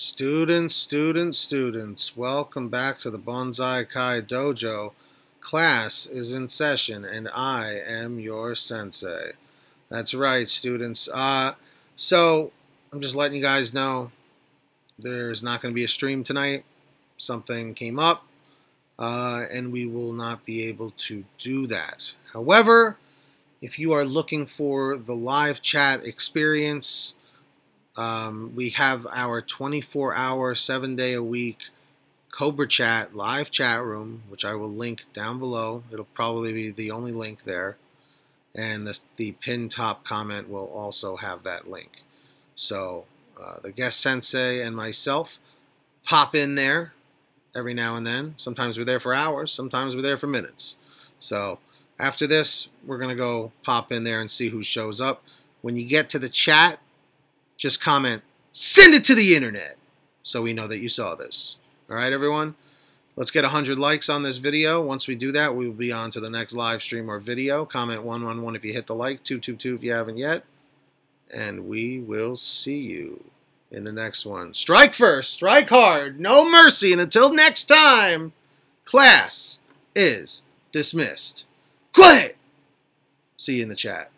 Students, students, students, welcome back to the Bonsai Kai Dojo. Class is in session and I am your sensei. That's right, students. Uh, so, I'm just letting you guys know there's not going to be a stream tonight. Something came up, uh, and we will not be able to do that. However, if you are looking for the live chat experience, um, we have our 24 hour, seven day a week Cobra Chat live chat room, which I will link down below. It'll probably be the only link there. And the, the pin top comment will also have that link. So uh, the guest sensei and myself pop in there every now and then. Sometimes we're there for hours, sometimes we're there for minutes. So after this, we're going to go pop in there and see who shows up. When you get to the chat, just comment, send it to the internet, so we know that you saw this. All right, everyone? Let's get 100 likes on this video. Once we do that, we will be on to the next live stream or video. Comment 111 if you hit the like, 222 if you haven't yet. And we will see you in the next one. Strike first, strike hard, no mercy, and until next time, class is dismissed. Quit! See you in the chat.